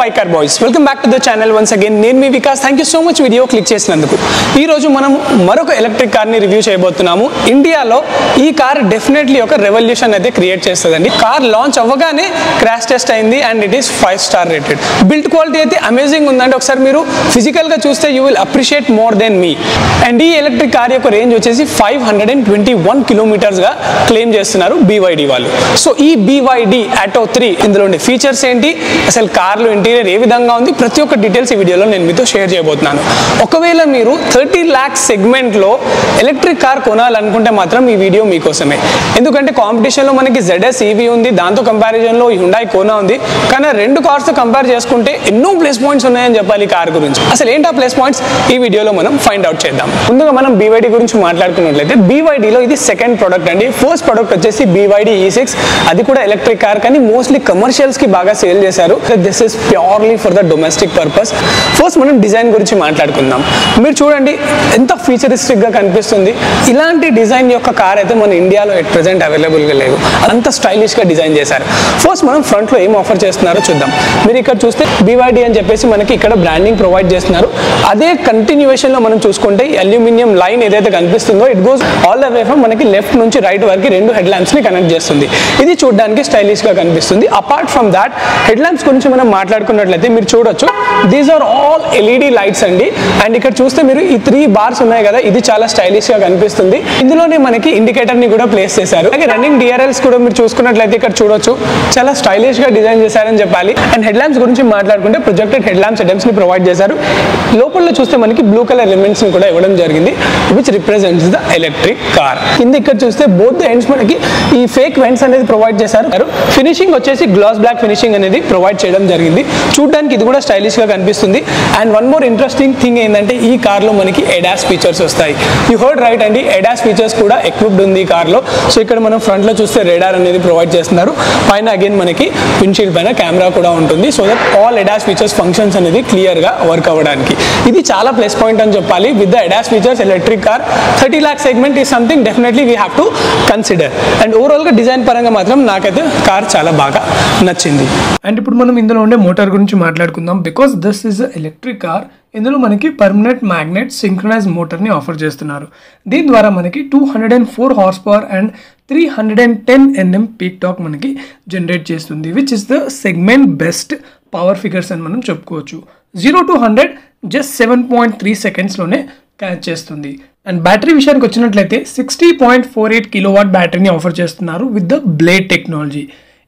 Biker boys welcome back to the channel once again నేను మీ Vikas. Thank you so much video click చేసినందుకు. ఈ రోజు మనం మరొక ఎలక్ట్రిక్ కార్ని రివ్యూ చేయబోతున్నాము. ఇండియాలో ఈ కార్ డెఫినెట్లీ ఒక రెవల్యూషన్ అయితే క్రియేట్ చేస్తుందండి. కార్ లాంచ్ అవ్వగానే క్రాష్ టెస్ట్ అయింది and it is five star rated build quality అయితే అమేజింగ్ ఉందండి. ఒకసారి మీరు ఫిజికల్గా చూస్తే you will appreciate more than me and ఈ ఎలక్ట్రిక్ కార్ యొక్క రేంజ్ వచ్చేసి five hundred and twenty one కిలోమీటర్స్గా claim చేస్తున్నారు బీవైడి వాళ్ళు. సో ఈ బీవైడి ఆటో త్రీ ఇందులో ఉండే ఫీచర్స్ ఏంటి? అసలు కార్లు ఇంటీరియర్ ఏ విధంగా ఉంది? ప్రతి ఒక్క డీటెయిల్స్ ఈ వీడియోలో నేను మీతో షేర్ చేయబోతున్నాను. ఒకవేళ మీరు థర్టీ ల్యాక్స్ సెగ్మెంట్లో ఎలక్ట్రిక్ కార్ కొనాలనుకుంటే మాత్రం ఈ వీడియో మీకోసమే. ఎందుకంటే కాంపిటీషన్లో మనకి జెడ్ఎస్ ఈవీ ఉంది దాంతో కంపారిజన్లో హుండాయి కోనా ఉంది. కానీ రెండు కార్స్తో కంపేర్ చేసుకుంటే ఎన్నో ప్లస్ పాయింట్స్ ఉన్నాయని చెప్పాలి ఈ కార్ గురించి. అసలు ఏంటి ఆ ప్లస్ పాయింట్స్ ఈ వీడియోలో మనం ఫైండ్ అవుట్ చేద్దాం. ముందుగా మనం బీవైడి గురించి మాట్లాడుకున్నట్లయితే బీవైడీలో ఇది సెకండ్ ప్రోడక్ట్ అండి. ఫస్ట్ ప్రోడక్ట్ వచ్చేసి బీవైడి ఈ సిక్స్ అది కూడా ఎలక్ట్రిక్ కార్ కానీ మోస్ట్లీ కమర్షియల్స్కి బాగా సేల్ చేశారు. This is purely for the domestic purpose first మనం డిజైన్ గురించి మాట్లాడుకుందాం. మీరు చూడండి ఎంత ఫీచరిస్టిక్గా కనిపిస్తుంది. ఇలాంటి డిజైన్ యొక్క కార్ అయితే మన ఇండియాలో ఎట్ ప్రజెంట్ అవైలబుల్గా లేవు అంత స్టైలిష్గా డిజైన్ చేశారు. ఫస్ట్ మనం ఫ్రంట్లో ఏం ఆఫర్ చేస్తున్నారో చూద్దాం. మీరు ఇక్కడ చూస్తే బీవైడి అని చెప్పేసి మనకి ఇక్కడ బ్రాండింగ్ ప్రొవైడ్ చేస్తున్నారు. అదే కంటిన్యూషన్లో మనం చూసుకుంటే అల్యూమినియం లైన్ ఏదైతే కనిపిస్తుందో it goes all the way from మనకి లెఫ్ట్ నుంచి రైట్ వరకు రెండు హెడ్ ల్యాంప్స్ని కనెక్ట్ చేస్తుంది. ఇది చూడడానికి స్టైలిష్గా కనిపిస్తుంది. Apart from that head lamps గురించి మనం మాట్లాడుకున్నట్లయితే మీరు చూడొచ్చు. These are all LED lights అండి. అండ్ ఇక్కడ చూస్తే మీరు ఈ త్రీ బార్స్ ఉన్నాయి కదా ఇది చాలా స్టైలిష్గా కనిపిస్తుంది. ఇందులోనే మనకి ఇండికేటర్ని కూడా ప్లేస్ చేశారు. అలాగే రన్నింగ్ డిఆర్ఎల్స్ కూడా మీరు చూసుకున్నట్లయితే ఇక్కడ చూడొచ్చు. చాలా స్టైలిష్గా డిజైన్ చేశారని చెప్పాలి. అండ్ హెడ్ ల్యాంప్స్ గురించి మాట్లాడుకుంటే ప్రొజెక్టెడ్ హెడ్ ల్యాంప్స్ హెడ్ని ప్రొవైడ్ చేశారు. లోపల చూస్తే మనకి బ్లూ కలర్ ఎలిమెంట్స్ని కూడా ఇవ్వడం జరిగింది which represents the electric car కింద ఇక్కడ చూస్తే బోత్ ద ఎండ్స్ మనకి ఈ ఫేక్ వెంట్స్ అనేది ప్రొవైడ్ చేశారు. ఫినిషింగ్ వచ్చేసి గ్లాస్ బ్లాక్ ఫినిషింగ్ అనేది ప్రొవైడ్ చేయడం జరిగింది. చూడడానికి ఇది కూడా స్టైలిష్గా కనిపిస్తుంది. And one more interesting thing ఏంటంటే ఈ కార్లో మనకి ఎడాస్ ఫీచర్స్ వస్తాయి. యూ హర్డ్ రైట్ అండి ఎడాస్ ఫీచర్స్ కూడా ఎక్విప్డ్ ఉంది ఈ కార్లో సో ఇక్కడ మనం ఫ్రంట్లో చూస్తే రేడార్ అనేది ప్రొవైడ్ చేస్తున్నారు. పైన అగైన్ మనకి విండ్షీల్డ్ పైన కెమెరా కూడా ఉంటుంది. So that all ADAS features functions అనేది క్లియర్గా వర్క్ అవ్వడానికి. ఇది చాలా ప్లస్ పాయింట్ అని చెప్పాలి. With the ADAS features electric car thirty lakh segment ఈ something definitely we have to consider and ఓవరాల్గా డిజైన్ పరంగా మాత్రం నాకైతే కార్ చాలా బాగా నచ్చింది. అండ్ ఇప్పుడు మనం ఇందులో ఉండే మోటార్ గురించి మాట్లాడుకుందాం. Because this is electric car ఇందులో మనకి పర్మనెంట్ మ్యాగ్నెట్ సింక్రనైజ్ మోటార్ని ఆఫర్ చేస్తున్నారు. దీని ద్వారా మనకి two hundred and four horse power and three hundred and ten NM peak torque మనకి జనరేట్ చేస్తుంది which is the segment best power figures అని మనం చెప్పుకోవచ్చు. Zero to hundred just seven point three సెకండ్స్లోనే catch చేస్తుంది. అండ్ బ్యాటరీ విషయానికి వచ్చినట్లయితే sixty point four eight kilo watt బ్యాటరీని offer చేస్తున్నారు with the blade technology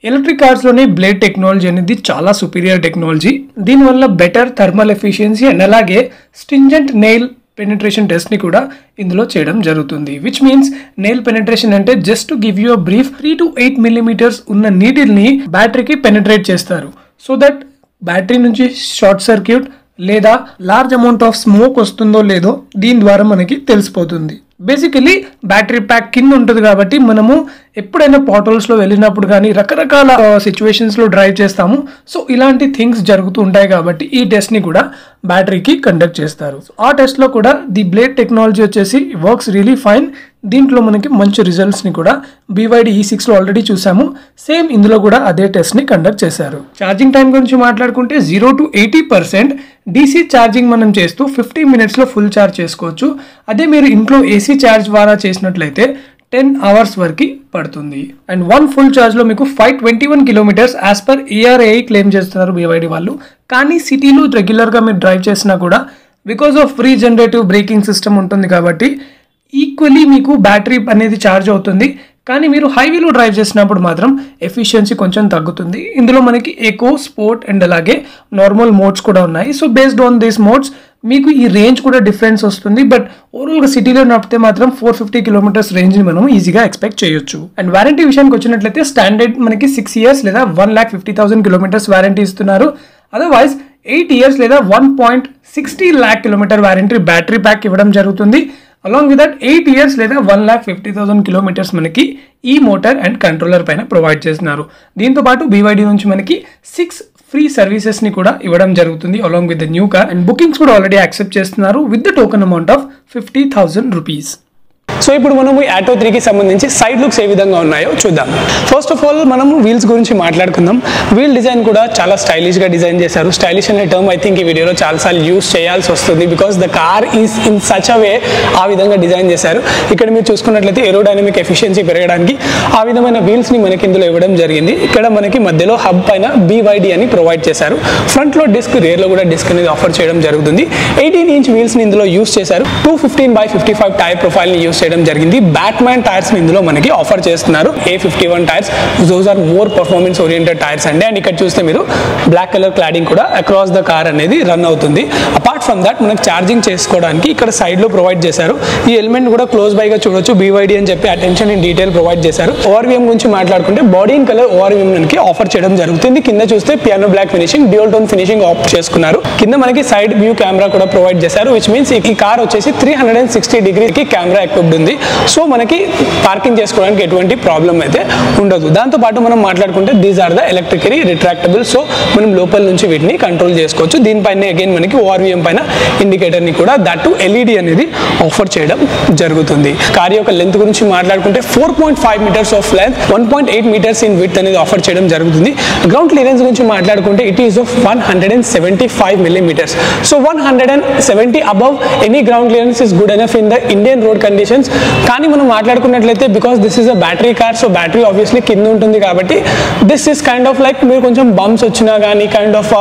electric కార్స్లోనే blade technology అనేది చాలా సుపీరియర్ టెక్నాలజీ దీనివల్ల బెటర్ థర్మల్ ఎఫిషియన్సీ అండ్ అలాగే స్టింజెంట్ నెయిల్ పెనిట్రేషన్ టెస్ట్ని కూడా ఇందులో చేయడం జరుగుతుంది. విచ్ మీన్స్ నెయిల్ పెనిట్రేషన్ అంటే just to give you brief three to eight millimetres ఉన్న నీటిల్ని బ్యాటరీకి పెనిట్రేట్ చేస్తారు. సో దట్ బ్యాటరీ నుంచి షార్ట్ సర్క్యూట్ లేదా లార్జ్ అమౌంట్ ఆఫ్ స్మోక్ వస్తుందో లేదో దీని ద్వారా మనకి తెలిసిపోతుంది. బేసికలీ బ్యాటరీ ప్యాక్ కింద ఉంటుంది కాబట్టి మనము ఎప్పుడైనా పోర్టల్స్లో వెళ్ళినప్పుడు కానీ రకరకాల సిచ్యువేషన్స్లో డ్రైవ్ చేస్తాము. సో ఇలాంటి థింగ్స్ జరుగుతూ ఉంటాయి కాబట్టి ఈ టెస్ట్ని కూడా బ్యాటరీకి కండక్ట్ చేస్తారు. ఆ టెస్ట్లో కూడా ది బ్లేడ్ టెక్నాలజీ వచ్చేసి వర్క్స్ రియలీ ఫైన్ దీంట్లో మనకి మంచి రిజల్ట్స్ని కూడా బీవైడి ఈ సిక్స్లో ఆల్రెడీ చూసాము. సేమ్ ఇందులో కూడా అదే టెస్ట్ని కండక్ట్ చేశారు. ఛార్జింగ్ టైం గురించి మాట్లాడుకుంటే zero to eighty percent DC charging మనం చేస్తూ ఫిఫ్టీ మినిట్స్లో ఫుల్ ఛార్జ్ చేసుకోవచ్చు. అదే మీరు ఇంట్లో ఏసీ ఛార్జ్ ద్వారా చేసినట్లయితే టెన్ అవర్స్ వరకు పడుతుంది. అండ్ వన్ ఫుల్ ఛార్జ్లో మీకు five twenty one kilometres as per ARA claim చేస్తున్నారు బీవైడి వాళ్ళు. కానీ సిటీలో రెగ్యులర్గా మీరు డ్రైవ్ చేసినా కూడా because of free generative braking system ఉంటుంది కాబట్టి ఈక్వల్లీ మీకు బ్యాటరీ అనేది ఛార్జ్ అవుతుంది. కానీ మీరు హైవేలో డ్రైవ్ చేసినప్పుడు మాత్రం ఎఫిషియన్సీ కొంచెం తగ్గుతుంది. ఇందులో మనకి ఎకో స్పోర్ట్ అండ్ అలాగే నార్మల్ మోడ్స్ కూడా ఉన్నాయి. So based on these modes మీకు ఈ రేంజ్ కూడా డిఫరెన్స్ వస్తుంది. బట్ ఓవరాల్గా సిటీలో నడిపితే మాత్రం ఫోర్ ఫిఫ్టీ కిలోమీటర్స్ రేంజ్ని మనం ఈజీగా ఎక్స్పెక్ట్ చేయొచ్చు. అండ్ వారంటీ విషయానికి వచ్చినట్లయితే స్టాండర్డ్ మనకి సిక్స్ ఇయర్స్ లేదా one lakh fifty thousand kilometres warranty ఇస్తున్నారు. అదర్వైజ్ ఎయిట్ ఇయర్స్ లేదా one point sixty lakh kilometre warranty battery pack ఇవ్వడం జరుగుతుంది. Along with that eight years లేదా one lakh fifty thousand kilometres మనకి ఈ మోటార్ అండ్ కంట్రోలర్ పైన provide చేస్తున్నారు. దీంతో పాటు బీవైడి నుంచి మనకి సిక్స్ ఫ్రీ సర్వీసెస్ని కూడా ఇవ్వడం జరుగుతుంది along with the new car and bookings కూడా ఆల్రెడీ యాక్సెప్ట్ చేస్తున్నారు with the token amount of fifty thousand rupees so ఇప్పుడు మనం ఈ ఆటో త్రీకి సంబంధించి సైడ్ లుక్స్ ఏ విధంగా ఉన్నాయో చూద్దాం. ఫస్ట్ ఆఫ్ ఆల్ మనం వీల్స్ గురించి మాట్లాడుకుందాం. వీల్ డిజైన్ కూడా చాలా స్టైలిష్గా డిజైన్ చేశారు. స్టైలిష్ అనే టర్మ్ ఐ థింక్ ఈ వీడియోలో చాలాసార్లు యూస్ చేయాల్సి వస్తుంది because the car is in such a way ఆ విధంగా డిజైన్ చేశారు. ఇక్కడ మీరు చూసుకున్నట్లయితే ఏరోడైనమిక్ ఎఫిషియన్సీ పెరగడానికి ఆ విధమైన వీల్స్ని మనకి ఇందులో ఇవ్వడం జరిగింది. ఇక్కడ మనకి మధ్యలో హబ్ పైన బీవైడి అని ప్రొవైడ్ చేశారు. ఫ్రంట్లో డిస్క్ రేర్లో కూడా డిస్క్ అనేది ఆఫర్ చేయడం జరుగుతుంది. ఎయిటీన్ ఇంచ్ వీల్స్ని ఇందులో యూస్ చేశారు. Two fifteen by fifty five tyre ప్రొఫైల్ని use చేయడం జరిగింది. బ్యాట్మ్యాన్ టైర్స్ని ఇందులో మనకి ఆఫర్ చేస్తున్నారు. A fifty one tyres those are more performance oriented tyres అండి. అండ్ ఇక్కడ చూస్తే మీరు బ్లాక్ కలర్ క్లాడింగ్ కూడా అక్రాస్ ద కార్ అనేది రన్ అవుతుంది. అపార్ట్ ఫ్రమ్ దాట్ మనకి ఛార్జింగ్ చేసుకోవడానికి ఇక్కడ సైడ్లో ప్రొవైడ్ చేశారు. ఈ ఎలిమెంట్ కూడా క్లోజ్ బైగా చూడొచ్చు. బీవైడి అని చెప్పి అటెన్షన్ ఇన్ డీటెయిల్ ప్రొవైడ్ చేశారు. ఓఆర్వీఎం గురించి మాట్లాడుకుంటే బాడీ ఇన్ కలర్ ఓఆర్వీఎం మనకి ఆఫర్ చేయడం జరుగుతుంది. కింద చూస్తే piano black finishing dual tone finishing off చేసుకున్నారు. కింద మనకి సైడ్ వ్యూ కెమెరా కూడా ప్రొవైడ్ చేశారు విచ్ మీన్స్ ఈ కార్ వచ్చేసి త్రీ హండ్రెడ్ అండ్ సిక్స్టీ డిగ్రీకి కెమెరా ఎక్విప్డ్ ఉంటుంది సో మనకి పార్కింగ్ చేసుకోవడానికి ఎటువంటి ప్రాబ్లం అయితే ఉండదు. దాంతో పాటు మనం మాట్లాడుకుంటే these are the electrically retractable so మనం లోపల నుంచి వీటిని కంట్రోల్ చేసుకోవచ్చు. దీనిపైన అగైన్ మనకి ఓఆర్వీఎం పైన ఇండికేటర్ని కూడా దట్ ఎల్ఈడి అనేది ఆఫర్ చేయడం జరుగుతుంది. కార్ యొక్క లెంత్ గురించి మాట్లాడుకుంటే four point five meters of length one point eight meters in width అనేది ఆఫర్ చేయడం జరుగుతుంది. గ్రౌండ్ క్లియరెన్స్ గురించి మాట్లాడుకుంటే it is of one hundred and seventy five millimeters so one hundred and seventy above any ground clearance is good enough in the Indian road condition difference కానీ మనం మాట్లాడుకున్నట్లయితే because this is a battery car so battery obviously కింద ఉంటుంది కాబట్టి this is kind of like మీరు కొంచెం bumps వచ్చినా కానీ kind of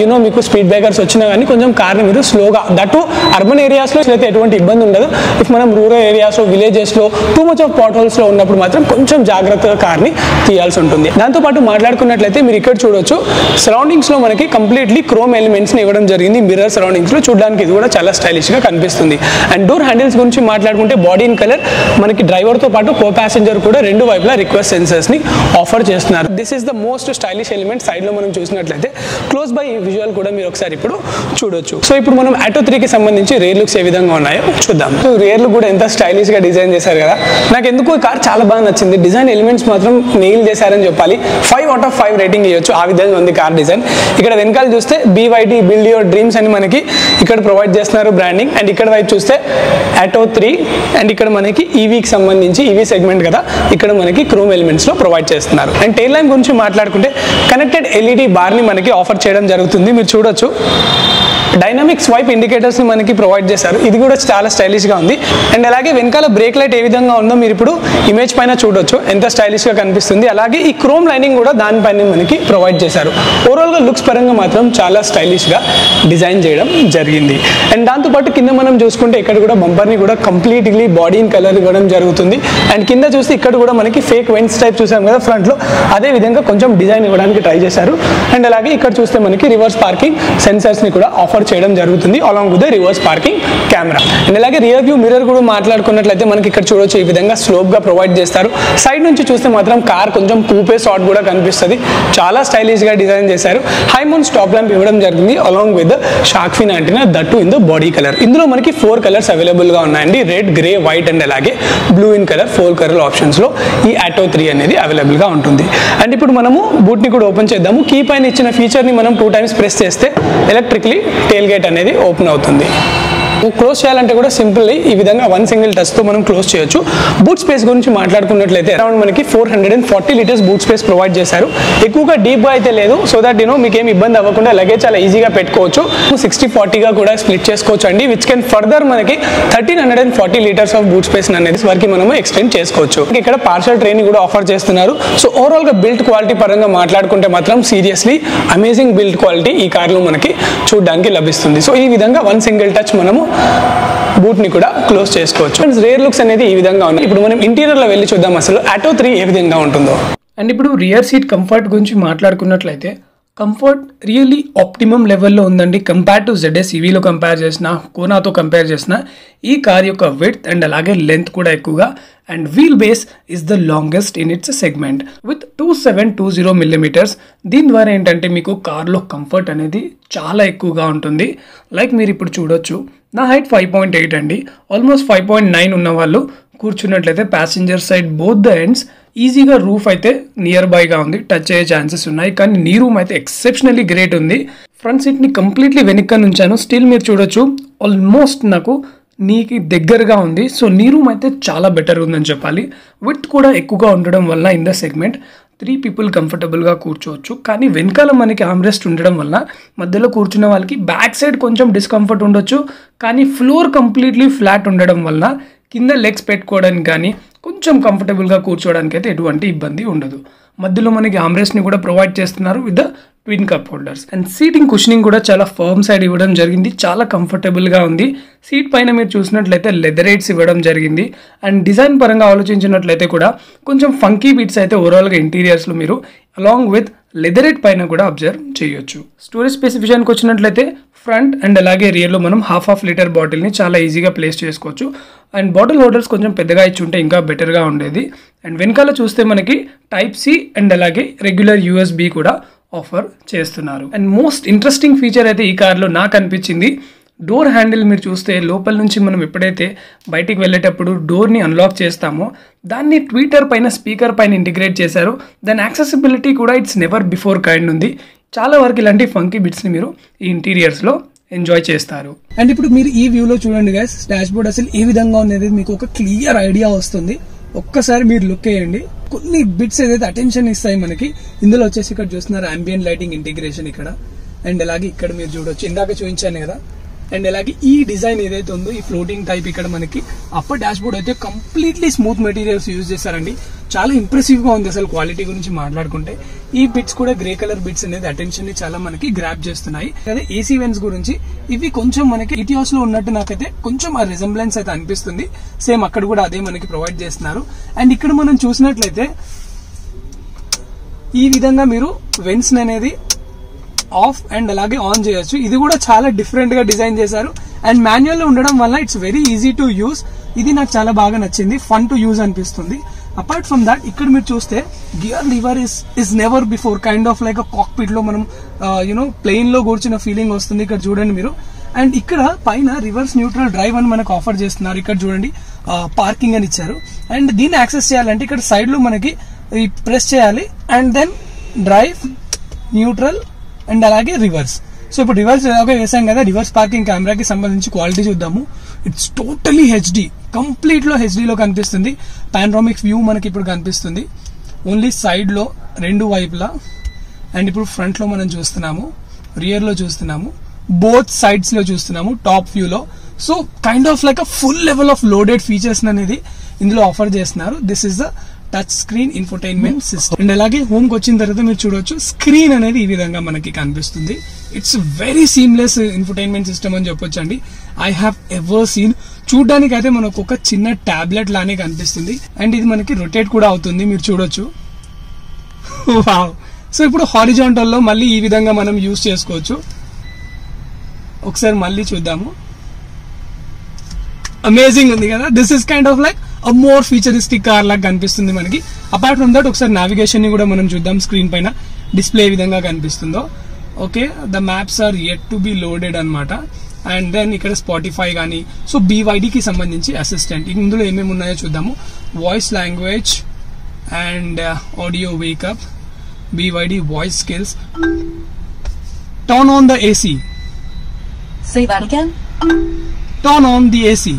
you know మీకు స్పీడ్ బ్రేకర్స్ వచ్చినా కానీ కొంచెం కార్ని మీరు స్లోగా దట్ అర్బన్ ఏరియాస్లో అయితే ఎటువంటి ఇబ్బంది ఉండదు. ఇఫ్ మనం రూరల్ ఏరియాస్లో విలేజెస్లో టూ మచ్ ఆఫ్ పాట్ హోల్స్లో ఉన్నప్పుడు మాత్రం కొంచెం జాగ్రత్తగా కార్ని తీయాల్సి ఉంటుంది. దాంతోపాటు మాట్లాడుకున్నట్లయితే మీరు ఇక్కడ చూడొచ్చు సరౌండింగ్స్లో మనకి కంప్లీట్లీ క్రోమ్ ఎలిమెంట్స్ని ఇవ్వడం జరిగింది. మిర్రర్ సరౌండింగ్స్లో చూడడానికి ఇది కూడా చాలా స్టైలిష్గా కనిపిస్తుంది. అండ్ డోర్ హ్యాండిల్స్ గురించి మాట్లాడుకుంటే బాడీ ఇన్ కలర్ మనకి డ్రైవర్తో పాటు కో ప్యాసింజర్ కూడా రెండు వైపులా రిక్వెస్ట్ సెన్సర్స్ని ఆఫర్ చేస్తున్నారు. This is the most stylish element సైడ్లో మనం చూసినట్లయితే క్లోజ్ బై విజువల్ కూడా మీరు ఒకసారి ఇప్పుడు చూడొచ్చు. సో ఇప్పుడు మనం ఆటో త్రీకి సంబంధించి రేర్ లుక్స్ ఏ విధంగా ఉన్నాయో చూద్దాం. సో కూడా ఎంత స్టైలిష్గా డిజైన్ చేశారు కదా. నాకు ఎందుకు ఈ కార్ చాలా బాగా నచ్చింది. డిజైన్ ఎలిమెంట్స్ మాత్రం నెయిల్ చేశారని చెప్పాలి. Five out of five rating ఇవ్వచ్చు. ఆ విధంగా ఉంది కార్ డిజైన్ ఇక్కడ వెనకాల చూస్తే బీవైటీ బిల్డ్ యువర్ డ్రీమ్స్ అని మనకి ఇక్కడ ప్రొవైడ్ చేస్తున్నారు బ్రాండింగ్ అండ్ ఇక్కడ వైపు చూస్తే ఆటో త్రీ అండ్ ఇక్కడ మనకి ఈవీకి సంబంధించి ఈవీ సెగ్మెంట్ కదా ఇక్కడ మనకి క్రోమ్ ఎలిమెంట్స్లో ప్రొవైడ్ చేస్తున్నారు. అండ్ టైల్ లైన్ గురించి మాట్లాడుకుంటే కనెక్టెడ్ ఎల్ఈడి బార్ని మనకి ఆఫర్ చేయడం జరుగుతుంది. మీరు చూడొచ్చు. డైనమిక్ స్వైప్ ఇండికేటర్స్ని మనకి ప్రొవైడ్ చేశారు. ఇది కూడా చాలా స్టైలిష్గా ఉంది. అండ్ అలాగే వెనకాల బ్రేక్ లైట్ ఏ విధంగా ఉందో మీరు ఇప్పుడు ఇమేజ్ పైన చూడొచ్చు. ఎంత స్టైలిష్గా కనిపిస్తుంది. అలాగే ఈ క్రోమ్ లైనింగ్ కూడా దానిపైన మనకి ప్రొవైడ్ చేశారు. ఓవరాల్గా లుక్స్ పరంగా మాత్రం చాలా స్టైలిష్గా డిజైన్ చేయడం జరిగింది. అండ్ దాంతోపాటు కింద మనం చూసుకుంటే ఇక్కడ కూడా బంపర్ని కూడా కంప్లీట్లీ బాడీని కలర్ ఇవ్వడం జరుగుతుంది. అండ్ కింద చూస్తే ఇక్కడ కూడా మనకి ఫేక్ వెన్స్ టైప్ చూసాం కదా ఫ్రంట్లో అదే విధంగా కొంచెం డిజైన్ ఇవ్వడానికి ట్రై చేశారు. అండ్ అలాగే ఇక్కడ చూస్తే మనకి రివర్స్ పార్కింగ్ సెన్సర్స్ని కూడా ఆఫర్ చేయడం జరుగుతుంది along with the reverse parking camera and అలాగే రియర్ వ్యూ మిర్రర్ కూడా మాట్లాడుకున్నట్లయితే మనకి ఇక్కడ చూడొచ్చు ఈ విధంగా స్లోప్గా ప్రొవైడ్ చేస్తారు. సైడ్ నుంచి చూస్తే మాత్రం కార్ కొంచెం కూపే షాట్ కూడా కనిపిస్తుంది. చాలా స్టైలిష్గా డిజైన్ చేశారు. హై మౌన్ స్టాప్ ల్యాంప్ ఇవ్వడం జరిగింది along with shark fin fin that in the body colour ఇందులో మనకి ఫోర్ కలర్స్ అవైలబుల్గా ఉన్నాయండి. రెడ్ గ్రే వైట్ అండ్ అలాగే blue in colour four colour ఆప్షన్స్లో ఈ ఆటో త్రీ అనేది అవైలబుల్గా ఉంటుంది. అండ్ ఇప్పుడు మనము బూట్ని కూడా ఓపెన్ చేద్దాము. కీ పైన ఇచ్చిన ఫీచర్ని మనం టూ టైమ్స్ ప్రెస్ చేస్తే ఎలక్ట్రిక్లీ టేల్ గేట్ అనేది ఓపెన్ అవుతుంది. క్లోజ్ చేయాలంటే కూడా సింపుల్ ఈ విధంగా వన్ సింగిల్ టచ్తో మనం క్లోజ్ చేయొచ్చు. బూట్ స్పేస్ గురించి మాట్లాడుకున్నట్లయితే అరౌండ్ మనకి four hundred and forty litres boot space provide చేశారు. ఎక్కువగా డీప్గా అయితే లేదు సో దట్ యూనో మీకు ఏం ఇబ్బంది అవ్వకుండా లగేజ్ చాలా ఈజీగా పెట్టుకోవచ్చు. సిక్స్టీ ఫార్టీగా కూడా స్ప్లిట్ చేసుకోవచ్చు అండి విచ్ కెన్ ఫర్దర్ మనకి thirteen hundred and forty litres of boot space అనేది వరకు మనము ఎక్స్టెండ్ చేసుకోవచ్చు. ఇక్కడ పార్షల్ ట్రైన్ కూడా ఆఫర్ చేస్తున్నారు. సో ఓవరాల్గా బిల్డ్ క్వాలిటీ పరంగా మాట్లాడుకుంటే మాత్రం సీరియస్లీ అమేజింగ్ బిల్డ్ క్వాలిటీ ఈ కార్లో మనకి చూడడానికి లభిస్తుంది. సో ఈ విధంగా వన్ సింగిల్ టచ్ మనము బూట్ని కూడా క్లోజ్ చేసుకోవచ్చు. ఫ్రెండ్స్ రేర్ లుక్స్ అనేది ఈ విధంగా ఉన్నాయి. ఇప్పుడు మనం ఇంటీరియర్లో వెళ్ళి చూద్దాం అసలు ఆటో త్రీ ఏ విధంగా ఉంటుందో. అండ్ ఇప్పుడు రియర్ సీట్ కంఫర్ట్ గురించి మాట్లాడుకున్నట్లయితే కంఫర్ట్ రియల్లీ ఆప్టిమమ్ లెవెల్లో ఉందండి. కంపేర్ టు జెడ్ఎస్ ఈవీలో కంపేర్ చేసిన కోనాతో కంపేర్ చేసిన ఈ కార్ యొక్క విడ్త్ అండ్ అలాగే లెంత్ కూడా ఎక్కువగా and wheel base is the longest in its segment with two seven two zero millimeters దీని ద్వారా ఏంటంటే మీకు కార్లో కంఫర్ట్ అనేది చాలా ఎక్కువగా ఉంటుంది. లైక్ మీరు ఇప్పుడు చూడొచ్చు నా హైట్ ఫైవ్ పాయింట్ ఎయిట్ అండి. ఆల్మోస్ట్ ఫైవ్ పాయింట్ నైన్ ఉన్న వాళ్ళు కూర్చున్నట్లయితే passenger side both the ends ఈజీగా రూఫ్ అయితే నియర్ బైగా ఉంది టచ్ అయ్యే ఛాన్సెస్ ఉన్నాయి. కానీ నీ రూమ్ అయితే ఎక్సెప్షనల్లీ గ్రేట్ ఉంది. ఫ్రంట్ సీట్ని కంప్లీట్లీ వెనక్కి నుంచాను. స్టిల్ మీరు చూడొచ్చు ఆల్మోస్ట్ నాకు నీకు దగ్గరగా ఉంది. సో నీ రూమ్ అయితే చాలా బెటర్ ఉందని చెప్పాలి. విత్ కూడా ఎక్కువగా ఉండడం వల్ల in the segment three people కంఫర్టబుల్గా కూర్చోవచ్చు. కానీ వెనకాల మనకి ఆమ్రెస్ట్ ఉండడం వల్ల మధ్యలో కూర్చున్న వాళ్ళకి బ్యాక్ సైడ్ కొంచెం డిస్కంఫర్ట్ ఉండొచ్చు. కానీ ఫ్లోర్ కంప్లీట్లీ ఫ్లాట్ ఉండడం వల్ల కింద లెగ్స్ పెట్టుకోవడానికి కానీ కొంచెం కంఫర్టబుల్గా కూర్చోవడానికి అయితే ఎటువంటి ఇబ్బంది ఉండదు. మధ్యలో మనకి ఆమ్రెస్ట్ని కూడా ప్రొవైడ్ చేస్తున్నారు with the twin cup holders and seating cushioning కూడా చాలా ఫర్మ్ సైడ్ ఇవ్వడం జరిగింది. చాలా కంఫర్టబుల్గా ఉంది. సీట్ పైన మీరు చూసినట్లయితే లెదర్ ఎయిట్స్ ఇవ్వడం జరిగింది. అండ్ డిజైన్ పరంగా ఆలోచించినట్లయితే కూడా కొంచెం ఫంకీ బీట్స్ అయితే ఓవరాల్గా ఇంటీరియర్స్లో మీరు అలాంగ్ విత్ లెదరెట్ పైన కూడా అబ్జర్వ్ చేయొచ్చు. స్టోరేజ్ స్పెసిఫికేషన్కి వచ్చినట్లయితే ఫ్రంట్ అండ్ అలాగే రియర్లో మనం హాఫ్ హాఫ్ లీటర్ బాటిల్ని చాలా ఈజీగా ప్లేస్ చేసుకోవచ్చు. అండ్ బాటిల్ హోల్డర్స్ కొంచెం పెద్దగా ఇచ్చి ఉంటే ఇంకా బెటర్గా ఉండేది. అండ్ వెనకాల చూస్తే మనకి టైప్ సి అండ్ అలాగే రెగ్యులర్ యూఎస్బి కూడా ఆఫర్ చేస్తున్నారు. అండ్ మోస్ట్ ఇంట్రెస్టింగ్ ఫీచర్ అయితే ఈ కార్లో నాకు అనిపించింది. డోర్ హ్యాండిల్ మీరు చూస్తే లోపల నుంచి మనం ఎప్పుడైతే బయటికి వెళ్ళేటప్పుడు డోర్ని అన్లాక్ చేస్తామో దాన్ని ట్విట్టర్ పైన స్పీకర్ పైన ఇంటిగ్రేట్ చేశారు. దాని యాక్సెసిబిలిటీ కూడా ఇట్స్ నెవర్ బిఫోర్ కైండ్ ఉంది. చాలా వరకు ఇలాంటి ఫంకీ బిట్స్ని మీరు ఈ ఇంటీరియర్స్లో ఎంజాయ్ చేస్తారు. అండ్ ఇప్పుడు మీరు ఈ వ్యూలో చూడండి గైస్ డాష్ బోర్డ్ అసలు ఏ విధంగా ఉన్నది మీకు ఒక క్లియర్ ఐడియా వస్తుంది. ఒక్కసారి మీరు లుక్ వేయండి కొన్ని బిట్స్ ఏదైతే అటెన్షన్ ఇస్తాయి మనకి ఇందులో వచ్చేసి ఇక్కడ చూస్తున్నారు అంబియన్ లైటింగ్ ఇంటిగ్రేషన్ ఇక్కడ. అండ్ అలాగే ఇక్కడ మీరు చూడొచ్చు. ఇందాక చూపించాను కదా అండ్ అలాగే ఈ డిజైన్ ఏదైతే ఉందో ఈ ఫ్లోటింగ్ టైప్ ఇక్కడ మనకి అప్పర్ డాష్ బోర్డ్ అయితే కంప్లీట్లీ స్మూత్ మెటీరియల్స్ యూజ్ చేశారండి. చాలా ఇంప్రెసివ్గా ఉంది అసలు క్వాలిటీ గురించి మాట్లాడుకుంటే. ఈ బిట్స్ కూడా గ్రే కలర్ బిట్స్ అనేది అటెన్షన్ని చాలా మనకి గ్రాప్ చేస్తున్నాయి. అదే ఏసీ వెన్స్ గురించి ఇవి కొంచెం మనకి ఇటియోస్లో ఉన్నట్టు నాకైతే కొంచెం ఆ రిజంబ్లెన్స్ అయితే అనిపిస్తుంది. సేమ్ అక్కడ కూడా అదే మనకి ప్రొవైడ్ చేస్తున్నారు. అండ్ ఇక్కడ మనం చూసినట్లయితే ఈ విధంగా మీరు వెన్స్ అనేది ఆఫ్ అండ్ అలాగే ఆన్ చేయొచ్చు. ఇది కూడా చాలా డిఫరెంట్గా డిజైన్ చేశారు. అండ్ మాన్యువల్ ఉండడం వల్ల it's very easy to use ఇది నాకు చాలా బాగా నచ్చింది. ఫన్ టు యూజ్ అనిపిస్తుంది. అపార్ట్ ఫ్రమ్ దాట్ ఇక్కడ మీరు చూస్తే gear lever is is never before kind of like కాక్పిట్లో మనం uh, యూనో ప్లెయిన్లో కూర్చున్న ఫీలింగ్ వస్తుంది ఇక్కడ చూడండి మీరు. అండ్ ఇక్కడ పైన రివర్స్ న్యూట్రల్ డ్రైవ్ అని మనకు ఆఫర్ చేస్తున్నారు. ఇక్కడ చూడండి uh, పార్కింగ్ అని ఇచ్చారు. అండ్ దీన్ని యాక్సెస్ చేయాలంటే ఇక్కడ సైడ్లో మనకి ప్రెస్ చేయాలి. And then drive neutral and అలాగే రివర్స్. సో ఇప్పుడు రివర్స్ ఎలాగో వేసాం కదా రివర్స్ పార్కింగ్ కెమెరాకి సంబంధించి క్వాలిటీ చూద్దాము. ఇట్స్ టోటలీ హెచ్డి కంప్లీట్లో హెచ్డీలో కనిపిస్తుంది. పాండ్రామిక్ వ్యూ మనకి ఇప్పుడు కనిపిస్తుంది. ఓన్లీ సైడ్లో రెండు వైపులా అండ్ ఇప్పుడు ఫ్రంట్లో మనం చూస్తున్నాము. రియర్లో చూస్తున్నాము. బోత్ సైడ్స్లో చూస్తున్నాము టాప్ వ్యూలో so kind of like a full level of loaded features అనేది ఇందులో ఆఫర్ చేస్తున్నారు. This is the touch screen infotainment system and అలాగే హోమ్కి వచ్చిన తర్వాత మీరు చూడొచ్చు స్క్రీన్ అనేది ఈ విధంగా మనకి కనిపిస్తుంది. It's very seamless infotainment system అని చెప్పొచ్చు అండి ఐ హ్యావ్ ఎవర్ సీన్ చూడడానికి అయితే మనకు ఒక చిన్న టాబ్లెట్ లానే కనిపిస్తుంది. అండ్ ఇది మనకి రొటేట్ కూడా అవుతుంది. మీరు చూడొచ్చు. వావ్ సో ఇప్పుడు హారిజాంటల్లో మళ్ళీ ఈ విధంగా మనం యూస్ చేసుకోవచ్చు. ఒకసారి మళ్ళీ చూద్దాము. అమేజింగ్ ఉంది కదా? This is kind of like more futuristic car లాగా కనిపిస్తుంది మనకి. అపార్ట్ ఫ్రమ్ దట్ ఒకసారి నావిగేషన్ని కూడా మనం చూద్దాం స్క్రీన్ పైన. డిస్ప్లే ఏ విధంగా కనిపిస్తుందో. Okay the maps are yet to be loaded అన్నమాట. అండ్ దెన్ ఇక్కడ స్పాటిఫై కానీ సో బీవైడికి సంబంధించి అసిస్టెంట్ ఇందులో ఏమేమి ఉన్నాయో చూద్దాము. Voice language and audio wake up BYD voice skills turn on the AC? Turn on the AC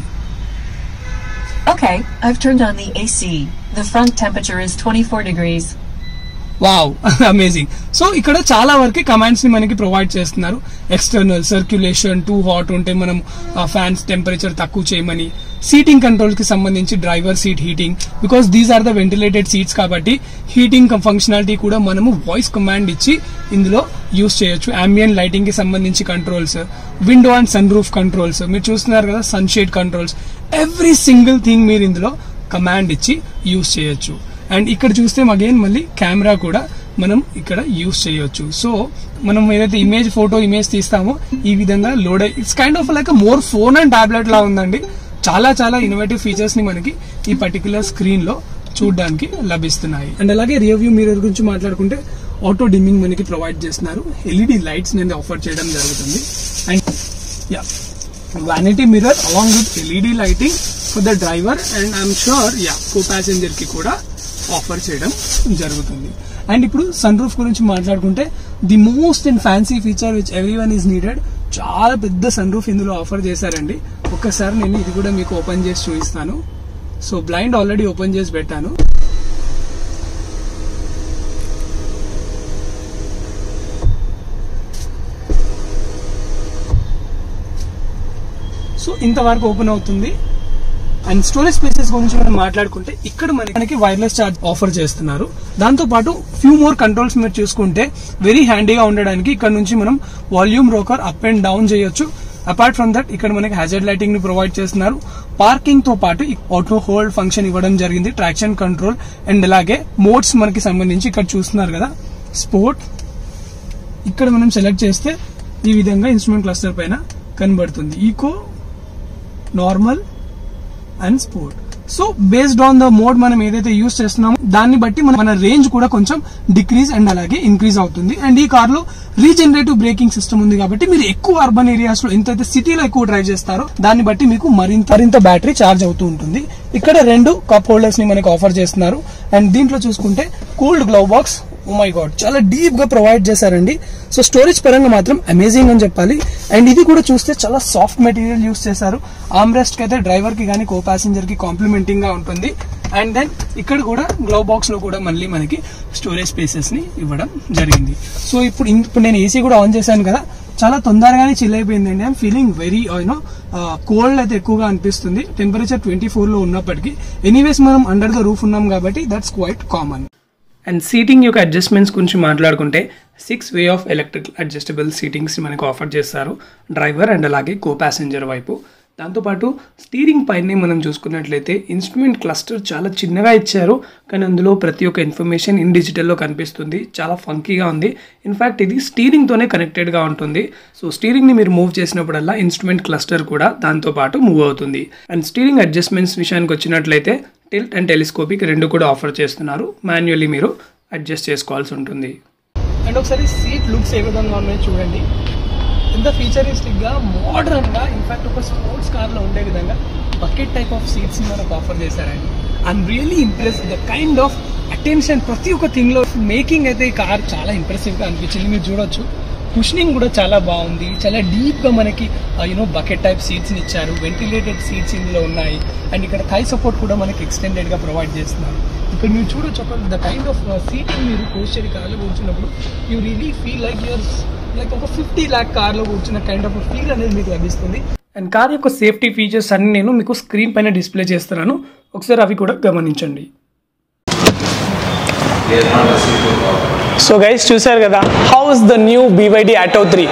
Okay, I've turned on the AC. The front temperature is 24 degrees. Wow amazing so ఇక్కడ చాలా వరకు కమాండ్స్ని మనకి provide చేస్తున్నారు. External circulation too hot ఉంటే మనం fans temperature తక్కువ చేయమని seating కంట్రోల్కి సంబంధించి driver seat heating because these are the ventilated seats కాబట్టి హీటింగ్ ఫంక్షనాలిటీ కూడా మనము వాయిస్ కమాండ్ ఇచ్చి ఇందులో యూస్ చేయొచ్చు. అంబియన్ లైటింగ్కి సంబంధించి controls window and sun roof controls మీరు చూస్తున్నారు కదా sunshade controls every single thing మీరు ఇందులో కమాండ్ ఇచ్చి యూస్ చేయొచ్చు. అండ్ ఇక్కడ చూస్తే అగైన్ మళ్ళీ కెమెరా కూడా మనం ఇక్కడ యూస్ చేయొచ్చు. సో మనం ఏదైతే ఇమేజ్ ఫోటో ఇమేజ్ తీస్తామో ఈ విధంగా load it's kind of like more phone and tablet లా ఉందండి. చాలా చాలా ఇన్నోవేటివ్ ఫీచర్స్ని మనకి ఈ పర్టికులర్ స్క్రీన్లో చూడడానికి లభిస్తున్నాయి. అండ్ అలాగే రియర్ వ్యూ మిర్రర్ గురించి మాట్లాడుకుంటే ఆటో డిమ్మింగ్ మనకి ప్రొవైడ్ చేస్తున్నారు. ఎల్ఈడి లైట్స్ అనేది ఆఫర్ చేయడం జరుగుతుంది. And ya vanity mirror along with LED lighting for the driver and I'm sure ya co ప్యాసింజర్కి కూడా ఆఫర్ చేయడం జరుగుతుంది. అండ్ ఇప్పుడు సన్ రూఫ్ గురించి మాట్లాడుకుంటే the most and fancy feature which every one is needed చాలా పెద్ద సన్ రూఫ్ ఇందులో offer చేశారండి. ఒక్కసారి నేను ఇది కూడా మీకు ఓపెన్ చేసి చూపిస్తాను. సో బ్లైండ్ ఆల్రెడీ ఓపెన్ చేసి పెట్టాను. సో ఇంతవరకు ఓపెన్ అవుతుంది. అండ్ స్టోరేజ్ స్పేసెస్ గురించి మనం మాట్లాడుకుంటే ఇక్కడ మనకి మనకి వైర్లెస్ ఛార్జ్ ఆఫర్ చేస్తున్నారు. దాంతో పాటు ఫ్యూ మోర్ కంట్రోల్స్ మీరు చూసుకుంటే వెరీ హ్యాండీగా ఉండడానికి ఇక్కడ నుంచి మనం volume rocker up and down చేయొచ్చు. అపార్ట్ ఫ్రమ్ దట్ ఇక్కడ మనకి హ్యాజర్డ్ లైటింగ్ని ప్రొవైడ్ చేస్తున్నారు. పార్కింగ్తో పాటు ఆటో హోల్డ్ ఫంక్షన్ ఇవ్వడం జరిగింది. ట్రాక్షన్ కంట్రోల్ అండ్ అలాగే మోడ్స్ మనకి సంబంధించి ఇక్కడ చూస్తున్నారు కదా. స్పోర్ట్ ఇక్కడ మనం సెలెక్ట్ చేస్తే ఈ విధంగా ఇన్స్ట్రుమెంట్ క్లస్టర్ పైన కనబడుతుంది. Eco normal and sport so based on the mode మనం ఏదైతే యూస్ చేస్తున్నామో దాన్ని బట్టి మన మన రేంజ్ కూడా కొంచెం డిక్రీజ్ అండ్ అలాగే ఇంక్రీజ్ అవుతుంది. అండ్ ఈ కార్లో రీజనరేటివ్ బ్రేకింగ్ సిస్టమ్ ఉంది కాబట్టి మీరు ఎక్కువ అర్బన్ ఏరియాస్లో ఎంతైతే సిటీలో ఎక్కువ డ్రైవ్ చేస్తారో దాన్ని బట్టి మీకు మరింత మరింత బ్యాటరీ ఛార్జ్ అవుతూ ఉంటుంది. ఇక్కడ రెండు కప్ హోల్డర్స్ని మనకి ఆఫర్ చేస్తున్నారు. అండ్ దీంట్లో చూసుకుంటే cooled glove box Oh my god చాలా డీప్గా ప్రొవైడ్ చేశారండి. సో స్టోరేజ్ పరంగా మాత్రం అమేజింగ్ అని చెప్పాలి. అండ్ ఇది కూడా చూస్తే చాలా సాఫ్ట్ మెటీరియల్ యూస్ చేశారు. ఆమ్రెస్ట్కి అయితే డ్రైవర్కి కానీ కో ప్యాసింజర్కి కాంప్లిమెంటింగ్గా ఉంటుంది. అండ్ దెన్ ఇక్కడ కూడా గ్లవ్ బాక్స్లో కూడా మళ్ళీ మనకి స్టోరేజ్ స్పేసెస్ని ఇవ్వడం జరిగింది. సో ఇప్పుడు ఇప్పుడు నేను ఏసీ కూడా ఆన్ చేశాను కదా. చాలా తొందరగానే చిల్ అయిపోయిందండి I'm feeling very you know cold అయితే ఎక్కువగా అనిపిస్తుంది. టెంపరేచర్ ట్వంటీ ఫోర్లో ఉన్నప్పటికీ. ఎనీవేస్ మనం అండర్ ద రూఫ్ ఉన్నాం కాబట్టి that's quite common and seating యొక్క అడ్జస్ట్మెంట్స్ గురించి మాట్లాడుకుంటే six way of electric adjustable seatings మనకు ఆఫర్ చేస్తారు. డ్రైవర్ అండ్ అలాగే కో ప్యాసింజర్ వైపు దాంతోపాటు స్టీరింగ్ పైనే మనం చూసుకున్నట్లయితే ఇన్స్ట్రుమెంట్ క్లస్టర్ చాలా చిన్నగా ఇచ్చారు. కానీ అందులో ప్రతి ఒక్క ఇన్ఫర్మేషన్ ఇన్ డిజిటల్లో కనిపిస్తుంది. చాలా ఫంకీగా ఉంది. ఇన్ఫ్యాక్ట్ ఇది స్టీరింగ్తోనే కనెక్టెడ్గా ఉంటుంది. సో స్టీరింగ్ని మీరు మూవ్ చేసినప్పుడల్లా ఇన్స్ట్రుమెంట్ క్లస్టర్ కూడా దాంతో పాటు మూవ్ అవుతుంది. అండ్ స్టీరింగ్ అడ్జస్ట్మెంట్స్ విషయానికి వచ్చినట్లయితే టిల్ట్ అండ్ టెలిస్కోపిక్ రెండు కూడా ఆఫర్ చేస్తున్నారు. మాన్యువల్లీ మీరు అడ్జస్ట్ చేసుకోవాల్సి ఉంటుంది. అండ్ ఒకసారి సీట్ లుక్స్ ఏ విధంగా ఉన్నాయో చూడండి. ఎంత ఫీచరిస్టిక్గా మోడర్న్గా ఇన్ఫాక్ట్ ఒక స్పోర్ట్స్ కార్లో ఉండే విధంగా బకెట్ టైప్ ఆఫ్ సీట్స్ మనకు ఆఫర్ చేశారండి. I'm really impress the kind of attention ప్రతి ఒక్క థింగ్లో మేకింగ్ అయితే ఈ కార్ చాలా ఇంప్రెసివ్గా అనిపించింది. మీరు చూడొచ్చు. కుషనింగ్ కూడా చాలా బాగుంది. చాలా డీప్గా మనకి యూనో బకెట్ టైప్ సీట్స్ని ఇచ్చారు. వెంటిలేటెడ్ సీట్స్ ఇందులో ఉన్నాయి. అండ్ ఇక్కడ థై సపోర్ట్ కూడా మనకి ఎక్స్టెండెడ్గా ప్రొవైడ్ చేస్తున్నారు. ఇక్కడ మీరు చూడొచ్చు uh, ఒక ద కైండ్ ఆఫ్ సీటింగ్ మీరు పోస్చర్ కార్లో కూర్చున్నప్పుడు you really feel like your like ఒక ఫిఫ్టీ ల్యాక్ కార్లో కూర్చున్న కైండ్ ఆఫ్ ఫీల్ అనేది మీకు లభిస్తుంది. అండ్ కార్ యొక్క సేఫ్టీ ఫీచర్స్ అన్ని నేను మీకు స్క్రీన్ పైన డిస్ప్లే చేస్తున్నాను. ఒకసారి అవి కూడా గమనించండి. సో గైస్ చూసారు కదా how is the new BYD auto three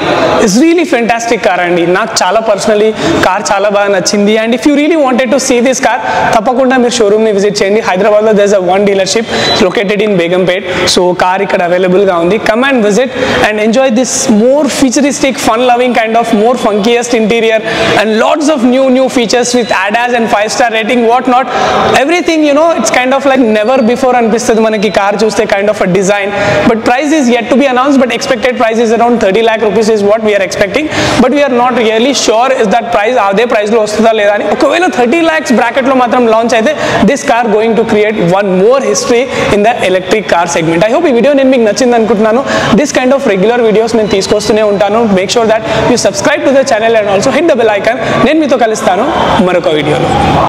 is really fantastic car అండి. నాకు చాలా పర్సనలీ కార్ చాలా బాగా నచ్చింది. And if you really wanted to see this car తప్పకుండా మీరు షోరూమ్ని విజిట్ చేయండి. హైదరాబాద్లో there a one dealership located in Begumpet so car ఇక్కడ అవైలబుల్గా ఉంది. Come and visit and enjoy this more futuristic fun loving kind of more funkiest interior and lots of new new features with ADAS and five star rating what not everything you know it's kind of like never before అనిపిస్తుంది మనకి car చూస్తే kind of a design but price is yet to be announced but expected price is around 30 lakh rupees is what we are expecting. But we are not really sure is that price అదే ప్రైస్లో వస్తుందా లేదా అని ఒకవేళ thirty lakhs బ్రాకెట్లో మాత్రం launch అయితే this car going to create one more history in the electric car segment I hope ఈ వీడియో నేను మీకు నచ్చింది అనుకుంటున్నాను దిస్ కైండ్ ఆఫ్ రెగ్యులర్ వీడియోస్ నేను తీసుకొస్తూనే ఉంటాను make sure that you subscribe to the channel and also hit the bell icon నేను మీతో కలుస్తాను మరొక వీడియోలో